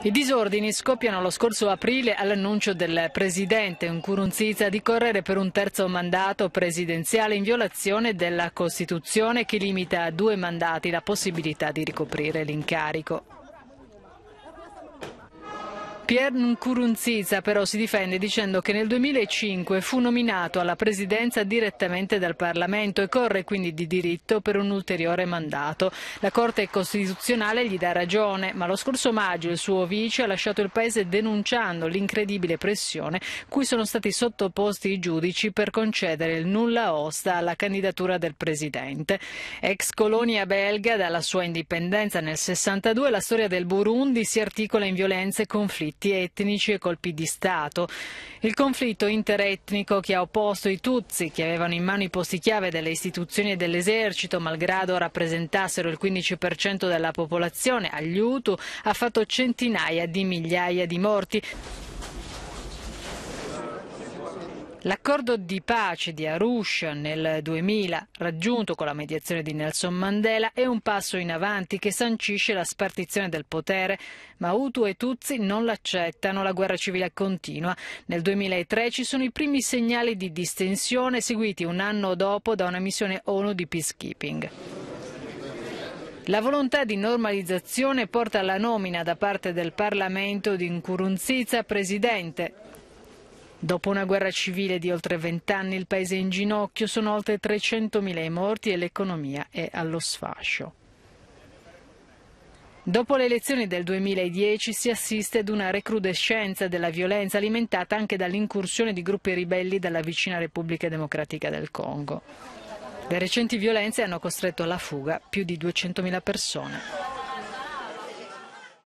I disordini scoppiano lo scorso aprile all'annuncio del presidente Nkurunziza di correre per un terzo mandato presidenziale in violazione della Costituzione che limita a due mandati la possibilità di ricoprire l'incarico. Pierre Nkurunziza però si difende dicendo che nel 2005 fu nominato alla presidenza direttamente dal Parlamento e corre quindi di diritto per un ulteriore mandato. La Corte Costituzionale gli dà ragione, ma lo scorso maggio il suo vice ha lasciato il paese denunciando l'incredibile pressione cui sono stati sottoposti i giudici per concedere il nulla osta alla candidatura del presidente. Ex colonia belga dalla sua indipendenza nel 62 la storia del Burundi si articola in violenze e conflitti conflitti etnici e colpi di Stato. Il conflitto interetnico che ha opposto i Tutsi, che avevano in mano i posti chiave delle istituzioni e dell'esercito, malgrado rappresentassero il 15% della popolazione, agli Hutu, ha fatto centinaia di migliaia di morti. L'accordo di pace di Arusha nel 2000, raggiunto con la mediazione di Nelson Mandela, è un passo in avanti che sancisce la spartizione del potere, ma Hutu e Tutsi non l'accettano, la guerra civile continua. Nel 2003 ci sono i primi segnali di distensione seguiti un anno dopo da una missione ONU di peacekeeping. La volontà di normalizzazione porta alla nomina da parte del Parlamento di Nkurunziza presidente. Dopo una guerra civile di oltre vent'anni il paese è in ginocchio, sono oltre 300.000 i morti e l'economia è allo sfascio. Dopo le elezioni del 2010 si assiste ad una recrudescenza della violenza alimentata anche dall'incursione di gruppi ribelli dalla vicina Repubblica Democratica del Congo. Le recenti violenze hanno costretto alla fuga più di 200.000 persone.